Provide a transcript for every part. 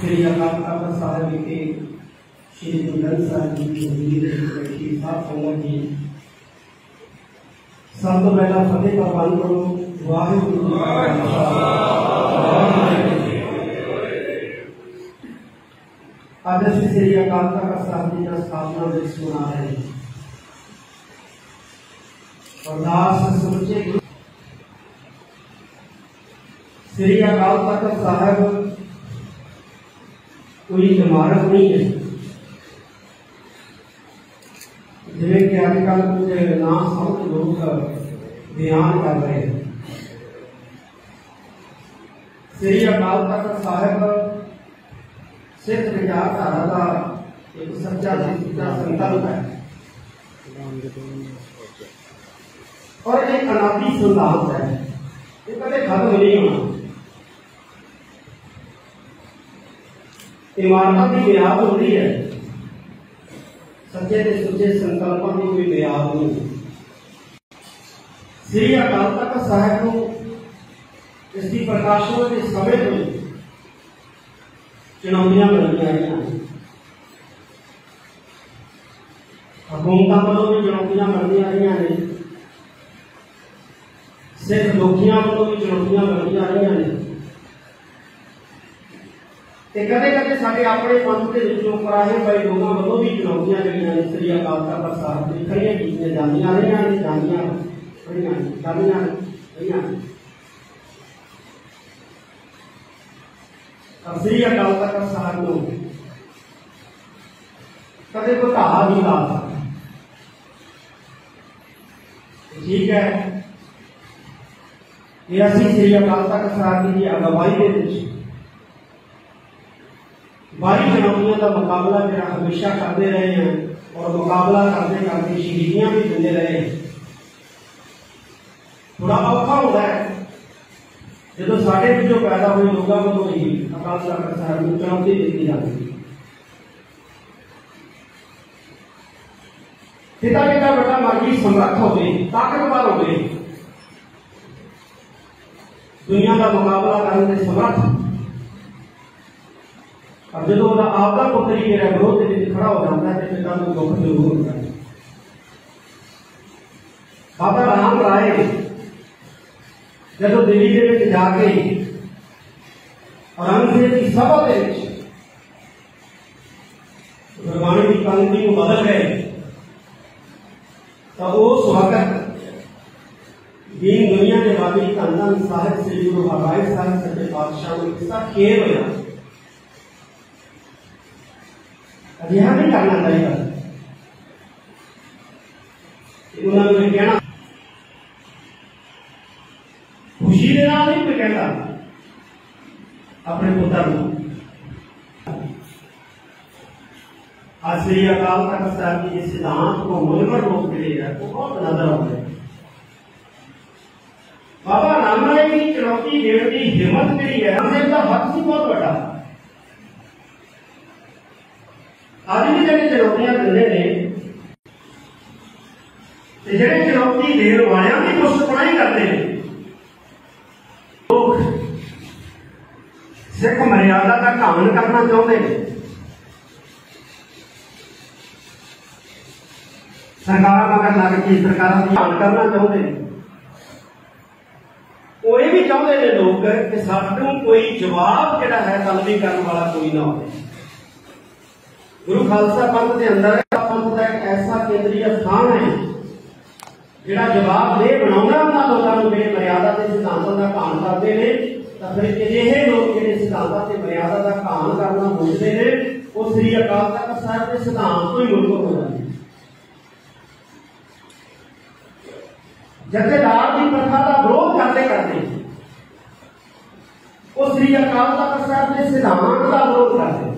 श्री अकाल तख्त साहब के श्री गुरु ग्रंथ साहब जी की हजीरी बैठी साफ़ उम्र जी सब तो पहला फतेह का पान करो, वाहिगुरु आज श्री अकाल तख्त साहब जी का स्थापना दिवस मना रहे हैं। अरदास समझे श्री अकाल तख्त साहब तो कोई इमारत नहीं है। जिम्मे कि आजकल कुछ ना समझ लोग बयान कर रहे हैं। श्री अकाल तख्त साहब सिख विचारधारा का एक सच्चा जीता संकल्प है। और एक अनादि सिद्धांत है। ये कभी खत्म नहीं होना। इमारत की मियाद हो। रही है सच्चे सुचे संकल्पों की कोई मियाद नहीं श्री अकाल तख्त साहब को इसकी प्रकाशन के समय को चुनौतियाँ मिलती आई हकूमत वालों भी चुनौतियाँ मिली आ रही हैं। सिख दुखियों वालों भी चुनौतियाँ मिली आ रही हैं। ਤੇ ਕਦੇ ਕਦੇ ਸਾਡੇ ਆਪਣੇ ਪੰਥ ਦੇ ਵਿੱਚੋਂ ਪਰਾਹੇ ਪਏ ਲੋਕਾਂ ਵੱਲੋਂ ਵੀ ਚੁਣੌਤੀਆਂ ਜਿਹੜੀਆਂ ਨੇ ਸ੍ਰੀ ਅਕਾਲ ਤਖਤ ਸਾਹਿਬ ਦੇ ਖੜੀਆਂ ਕੀਤੀਆਂ ਜਾਂਦੀਆਂ ਰਹੀਆਂ ਨੇ ਜਾਂਦੀਆਂ ਰਹੀਆਂ ਨੇ ਜਾਂਦੀਆਂ ਰਹੀਆਂ ਨੇ ਤਾਂ ਸ੍ਰੀ ਅਕਾਲ ਤਖਤ ਸਾਹਿਬ ਨੂੰ ਕਦੇ ਕੋਈ ਢਾਹ ਨਹੀਂ ਲਾ ਸਕਦਾ ਠੀਕ ਹੈ ਇਹ ਅਸੀਂ ਸ੍ਰੀ ਅਕਾਲ ਤਖਤ ਸਾਹਿਬ ਦੀ ਅਗਵਾਈ ਦੇ ਵਿੱਚ बारी चुनौतियों का मुकाबला जरा हमेशा करते रहे हैं और मुकाबला करते करते शहीदियाँ भी देंगे रहे हैं थोड़ा औखा होता है जो साढ़े पिछले पैदा हुए लोगों को तो ही अकाल तख्त साहब को चुनौती देती जाती है पिता पिता बेटा मर्ज़ी समर्थ हो गए ताकतवर हो गए दुनिया का मुकाबला करने के समर्थ ਪਰ ਜਦੋਂ ਉਹਦਾ ਆਪ ਦਾ ਪੁੱਤਰ ਹੀ ਜਿਹੜਾ ਵਿਰੋਧ ਦੇ ਵਿੱਚ ਖੜਾ ਹੋ ਜਾਂਦਾ ਹੈ ਤੇ ਪਿਤਾ ਨੂੰ ਦੁੱਖ ਜ਼ਰੂਰ ਹੁੰਦਾ ਹੈ ਬਾਬਾ ਰਾਮ ਰਾਏ ਜਦੋਂ ਦਿੱਲੀ ਦੇ ਵਿੱਚ ਜਾ ਕੇ ਔਰੰਗਜ਼ੇਬ ਦੀ ਸਭਾ ਦੇ ਵਿੱਚ ਗੁਰਬਾਣੀ ਦੀ ਪੰਕਤੀ ਨੂੰ ਬਦਲ ਗਏ ਤਾਂ ਉਸ ਵਕਤ ਦੀਨ ਦੁਨੀਆ ਦੇ ਵਾਦੀ ਧੰਨ ਸਾਹਿਬ ਸ੍ਰੀ ਗੁਰੂ ਹਰਿਰਾਏ ਸਾਹਿਬ ਸੱਚੇ ਪਾਤਸ਼ਾਹ ਨੂੰ ਕਿਸਾ ਖੇਰ ಅದು ಯಾಕೆ भी करना ಹೇಳ್ತಾರೆ ಇದು ನಮಗೆ ಕೇಳ ખુશી લેના નહીં મેં કહેતા આપણે પોતાનું अकाल तख्त साहब के सिद्धांत को मूलभूत रूप में है बहुत नज़र आते बाबा रामराय की चुनौती देने की हिम्मत मेरी है। हक ही बहुत बड़ा ਹੈ ਉਹਨਾਂ ਦਾ ਹੱਥ ਸੀ ਬਹੁਤ ਵੱਡਾ ਅੱਜ ਵੀ ਜਿਹੜੇ ਚੁਣੌਤੀਆਂ ਦਿੰਦੇ ਨੇ ਤੇ ਜਿਹੜੇ ਚੁਣੌਤੀ ਦੇਣ ਵਾਲਿਆਂ ਦੀ ਦੁਸ਼ਮਣਾਈ ਕਰਦੇ ਨੇ ਲੋਕ ਸਿੱਖ ਮਰਿਆਦਾ ਦਾ ਘਾਣ ਕਰਨਾ ਚਾਹੁੰਦੇ ਨੇ ਸਰਕਾਰਾਂ ਮਗਰ ਲੱਗ ਕੇ ਸਰਕਾਰਾਂ ਦੀ ਘਾਣ ਕਰਨਾ ਚਾਹੁੰਦੇ ਨੇ ਉਹ ਇਹ ਵੀ ਚਾਹੁੰਦੇ ਨੇ ਲੋਕ ਕਿ ਸਾਨੂੰ ਕੋਈ ਜਵਾਬ ਜਿਹੜਾ ਹੈ ਤਲਬੀ ਕਰਨ ਵਾਲਾ ਕੋਈ ਨਾ ਹੋਵੇ ਗੁਰੂ ਖਾਲਸਾ ਪੰਥ ਦੇ ਅੰਦਰ ਪੰਥ ਦਾ ਇੱਕ ਐਸਾ ਕੇਂਦਰੀ ਸਥਾਨ ਹੈ, ਜਿਹੜਾ ਜਵਾਬ ਦੇ ਬਣਾਉਣਾ ਉਹਨਾਂ ਲੋਕਾਂ ਨੂੰ ਜਿਹੜੇ ਮਰਿਆਦਾ ਤੇ ਸਿਧਾਂਤਾਂ ਦਾ ਘਾਣ ਕਰਦੇ ਨੇ, ਤਾਂ ਫਿਰ ਅਜਿਹੇ ਲੋਕ ਜਿਹੜੇ ਸਿਧਾਂਤਾਂ ਤੇ ਮਰਿਆਦਾ ਦਾ ਘਾਣ ਕਰਨਾ ਮੁੱਝਦੇ ਨੇ, ਉਹ ਸ੍ਰੀ ਅਕਾਲ ਤਖਤ ਸਾਹਿਬ ਦੇ ਸਿਧਾਂਤ ਤੋਂ ਹੀ ਮੁਲਕ ਹੋ ਜਾਂਦੇ ਜਥੇਦਾਰ ਦੀ ਪ੍ਰਥਾ ਦਾ ਵਿਰੋਧ ਕਰਦੇ ਕਰਦੇ, ਉਹ ਸ੍ਰੀ ਅਕਾਲ ਤਖਤ ਸਾਹਿਬ ਦੇ ਸਿਧਾਂਤ ਦਾ ਵਿਰੋਧ ਕਰਦੇ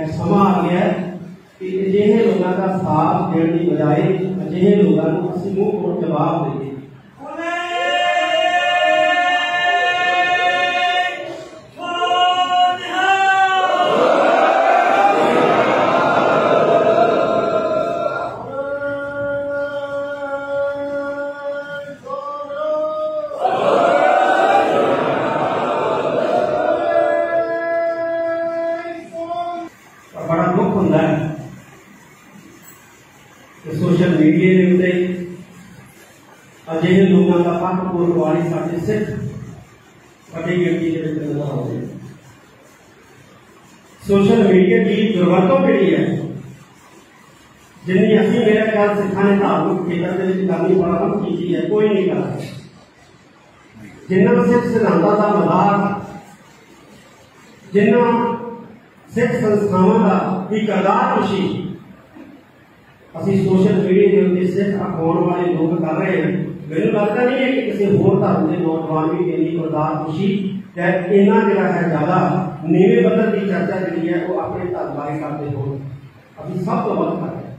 कि समा आ गया कि का साथ देने की बजाय अजे लोगों को मुँह मोड़ जवाब देंगे ਬੜਾ ਦੁੱਖ ਹੁੰਦਾ ਹੈ ਕਿ ਸੋਸ਼ਲ ਮੀਡੀਆ ਦੇ ਉੱਤੇ ਅਜਿਹੇ ਲੋਕਾਂ ਦਾ ਪੱਖ ਪੂਰਨ ਵਾਲੀ ਸਾਡੇ ਸਿੱਖ ਵੱਡੀ ਗਿਣਤੀ ਦੇ ਵਿੱਚ ਨਜ਼ਰ ਆਉਂਦੇ ਨੇ ਸੋਸ਼ਲ ਮੀਡੀਆ ਦੀ ਦੁਰਵਰਤੋਂ ਕਿਹੜੀ ਹੈ ਜਿੰਨੀ ਅਸੀਂ ਮੇਰੇ ਖਿਆਲ ਸਿੱਖਾਂ ਨੇ ਧਾਰਮਿਕ ਖੇਤਰ ਦੇ ਵਿੱਚ ਕਰਨੀ ਬੜਾ ਕੀਤੀ ਹੈ ਕੋਈ ਨਹੀਂ ਕਰਦਾ ਜਿੰਨਾ ਸਿੱਖ ਸਿਧਾਂਤਾਂ ਦਾ ਮਜ਼ਾਕ ਜਿੰਨਾ ਸਿੱਖ ਸੰਸਥਾਵਾਂ ਦਾ ਵੀ ਕਰਦਾਰ ਖੁਸ਼ੀ ਅਸੀਂ ਸੋਸ਼ਲ ਮੀਡੀਆ ਦੇ ਉੱਤੇ ਸਿੱਖ ਅਖਾਉਣ ਵਾਲੇ ਲੋਕ ਕਰ ਰਹੇ ਹਾਂ ਮੈਨੂੰ ਲੱਗਦਾ ਨਹੀਂ ਹੈ ਕਿ ਕਿਸੇ ਹੋਰ ਧਰਮ ਦੇ ਨੌਜਵਾਨ ਵੀ ਇੰਨੀ ਕਰਦਾਰ ਖੁਸ਼ੀ ਜਾਂ ਇਹਨਾਂ ਜਿਹੜਾ ਹੈ ਜ਼ਿਆਦਾ ਨੀਵੇਂ ਪੱਧਰ ਦੀ ਚਰਚਾ ਜਿਹੜੀ ਹੈ ਉਹ ਆਪਣੇ ਧਰਮ ਬਾਰੇ ਕਰਦੇ ਹੋਣ ਅਸੀਂ ਸਭ ਤੋਂ ਵੱਧ ਕਰਦੇ ਹਾਂ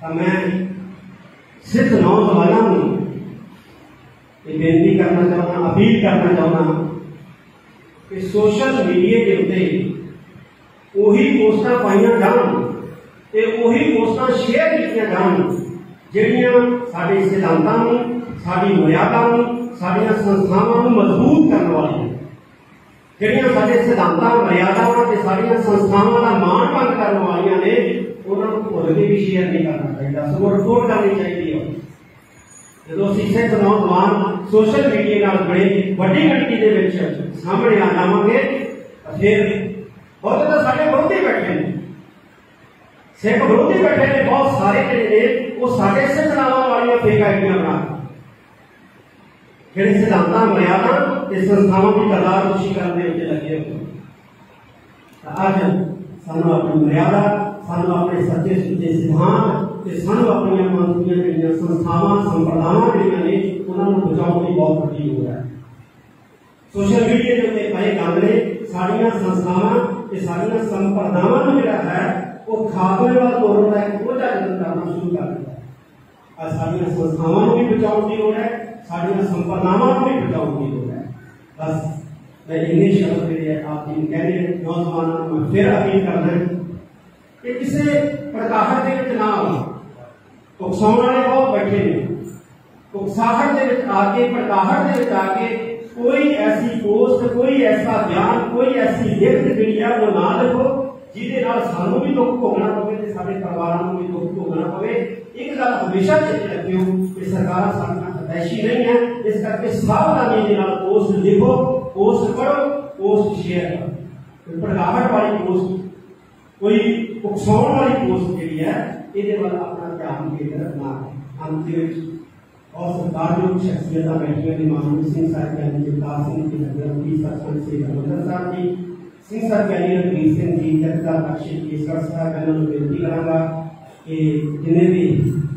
ਤਾਂ ਮੈਂ ਸਿੱਖ ਨੌਜਵਾਨਾਂ ਨੂੰ ਇਹ ਬੇਨਤੀ ਕਰਨਾ ਚਾਹੁੰਦਾ ਅਪੀਲ ਕਰਨਾ ਚਾਹੁੰਦਾ ਕਿ ਸੋਸ਼ਲ ਮੀਡੀਆ ਦੇ ਉੱਤੇ ਉਹੀ ਪੋਸਟਾਂ ਪਾਈਆਂ ਜਾਣ ਤੇ ਉਹੀ ਪੋਸਟਾਂ ਸ਼ੇਅਰ ਕੀਤੀਆਂ ਜਾਣ, ਜਿਹੜੀਆਂ ਸਾਡੇ ਸਿਧਾਂਤਾਂ ਨੂੰ, ਸਾਡੀ ਮਰਿਆਦਾ ਨੂੰ, ਸਾਡੀਆਂ ਸੰਸਥਾਵਾਂ ਨੂੰ ਮਜ਼ਬੂਤ ਕਰਨ ਵਾਲੀਆਂ ਜਿਹੜੀਆਂ ਸਾਡੇ ਸਿਧਾਂਤਾਂ, ਮਰਿਆਦਾਵਾਂ ਤੇ ਸਾਡੀਆਂ ਸੰਸਥਾਵਾਂ ਦਾ ਮਾਣ ਭੰਗ ਕਰਨ ਵਾਲੀਆਂ ਨੇ, ਉਹਨਾਂ ਨੂੰ ਭੁੱਲ ਕੇ ਵੀ ਸ਼ੇਅਰ ਨਹੀਂ ਕਰਨਾ ਚਾਹੀਦਾ। ਸਗੋਂ ਰਿਪੋਰਟ ਕਰਨੀ ਚਾਹੀਦੀ ਹੈ ਜਦੋਂ ਅਸੀਂ ਸਿੱਖ ਨੌਜਵਾਨ ਸੋਸ਼ਲ ਮੀਡੀਆ ਨਾਲ ਬੜੇ ਵੱਡੀ ਗਿਣਤੀ ਦੇ ਵਿੱਚ ਸਾਹਮਣੇ ਆ ਜਾਵਾਂਗੇ ਤਾਂ ਫਿਰ ਬਹੁਤ ਤਾਂ ਸਾਡੇ ਵਿਰੋਧੀ ਬੈਠੇ ਨੇ ਸਿੱਖ ਵਿਰੋਧੀ ਬੈਠੇ ਨੇ ਬਹੁਤ ਸਾਰੇ ਜਿਹੜੇ ਨੇ ਉਹ ਸਾਡੇ ਸਿੱਖ ਨਾਵਾਂ ਵਾਲੀਆਂ ਫੇਕ ਆਈਡੀਆਂ ਬਣਾ ਕੇ ਜਿਹੜੇ ਸਿਧਾਂਤਾਂ ਮਰਿਆਦਾ ਤੇ ਸੰਸਥਾਵਾਂ ਦੀ ਕਦਾਰ ਖੁਸ਼ੀ ਕਰਨ ਦੇ ਵਿੱਚ ਲੱਗੇ ਹੋਏ ਤਾਂ ਅੱਜ ਸਾਨੂੰ ਆਪਣੀ ਮਰਿਆਦਾ ਸਾਨੂੰ ਆਪਣੇ ਸੱਚੇ ਸੁੱਚੇ ਸਿਧਾਂਤ ਤੇ ਸਾਨੂੰ ਆਪਣੀਆਂ ਮਨੁੱਖੀਆਂ ਜਿਹੜੀਆਂ ਸੰਸਥਾਵਾਂ ਸੰਪਰਦਾਵਾਂ ਜਿਹੜੀਆਂ ਨੇ ਉਹਨਾਂ ਨੂੰ ਬਚਾਉਣ ਦੀ ਬਹੁਤ ਵੱਡੀ ਲੋੜ ਹੈ ਸੋਸ਼ਲ ਮੀਡੀਆ ਦੇ ਉੱਤੇ ਪਏ ਕੰਮ ਨੇ ਸਾਡੀਆਂ ਸੰਸਥਾਵਾਂ ਤੇ ਸਾਡੀਆਂ ਸੰਪਰਦਾਵਾਂ ਨੂੰ ਜਿਹੜਾ ਹੈ ਉਹ ਖਾਤਮੇ ਵੱਲ ਤੋਰਨ ਦਾ ਇੱਕ ਕੋਝਾ ਜਨਮ ਕਰਨਾ ਸ਼ੁਰੂ ਕਰ ਦਿੱਤਾ ਆ ਸਾਡੀਆਂ ਸੰਸਥਾਵਾਂ ਨੂੰ ਵੀ ਬਚਾਉਣ ਦੀ ਲੋੜ ਹੈ ਸਾਡੀਆਂ ਸੰਪਰਦਾਵਾਂ ਨੂੰ ਵੀ ਬਚਾਉਣ ਦੀ ਲੋੜ ਹੈ ਬਸ ਮੈਂ ਇੰਨੇ ਸ਼ਬਦ ਜਿਹੜੇ ਆਪ ਜੀ ਕਹਿੰਦੇ ਨੌਜਵਾਨਾਂ ਨੂੰ ਮੈਂ ਫਿਰ ਅਪੀਲ ਕਰਦਾ ਕਿ ਕਿਸੇ ਪ੍ਰਕਾਸ਼ਕ ਦੇ ਵਿੱਚ ਨਾ ਆਓ ਉਕਸਾਉਣ ਵਾਲੇ ਬਹੁਤ ਬੈਠੇ ਨੇ ਉਕਸਾਹਟ ਦੇ ਵਿੱਚ ਆ ਕੇ ਪ੍ਰਕਾਸ਼ਕ ਦੇ ਵਿੱਚ ਆ ਕੇ ਕੋਈ ਐਸੀ ਪੋਸਟ ਕੋਈ ਐਸਾ ਬਿਆਨ ਕੋਈ ਐਸੀ ਲਿਖਤ ਜਿਹੜੀ ਹੈ ਉਹ ਨਾ ਲਿਖੋ ਜਿਹਦੇ ਨਾਲ ਸਾਨੂੰ ਵੀ ਦੁੱਖ ਭੋਗਣਾ ਪਵੇ ਤੇ ਸਾਡੇ ਪਰਿਵਾਰਾਂ ਨੂੰ ਵੀ ਦੁੱਖ ਭੋਗਣਾ ਪਵੇ ਇੱਕ ਗੱਲ ਹਮੇਸ਼ਾ ਚੇਤੇ ਰੱਖਿਓ ਕਿ ਸਰਕਾਰ ਸਾਡੀਆਂ ਹਤੈਸ਼ੀ ਨਹੀਂ ਹੈ ਇਸ ਕਰਕੇ ਸਾਵਧਾਨੀ ਦੇ ਨਾਲ ਪੋਸਟ ਲਿਖੋ ਪੋਸਟ ਪੜੋ ਪੋਸਟ ਸ਼ੇਅਰ ਕਰੋ ਕੋਈ ਭੜਕਾਹਟ ਵਾਲੀ ਪੋਸਟ कोई उकसाने वाली पोस्ट के लिए है ये वाला अपना ध्यान केंद्रित ना करें अंत और सरकार जो शख्सियत बैठी है मानव सिंह साहब यानी जगतार सिंह की नज़र की सरपंच श्री हरमंदर साहब जी सिंह साहब यानी रणवीर सिंह जी जगतार अक्षय केसर साहब मैं उन्होंने बेनती कराँगा। कि जिन्हें भी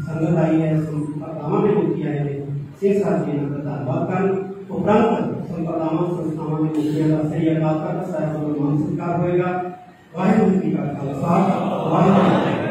संगत आई है संपदावान में मुखी आए हैं, सिंह साहब जी इन्होंने धन्यवाद कर उपरंत संपदावान संस्थावान में मुखिया का सही अकाल का साहब का सम्मान स्वीकार होएगा। वाहिगुरु जी का खालसा वाहिगुरु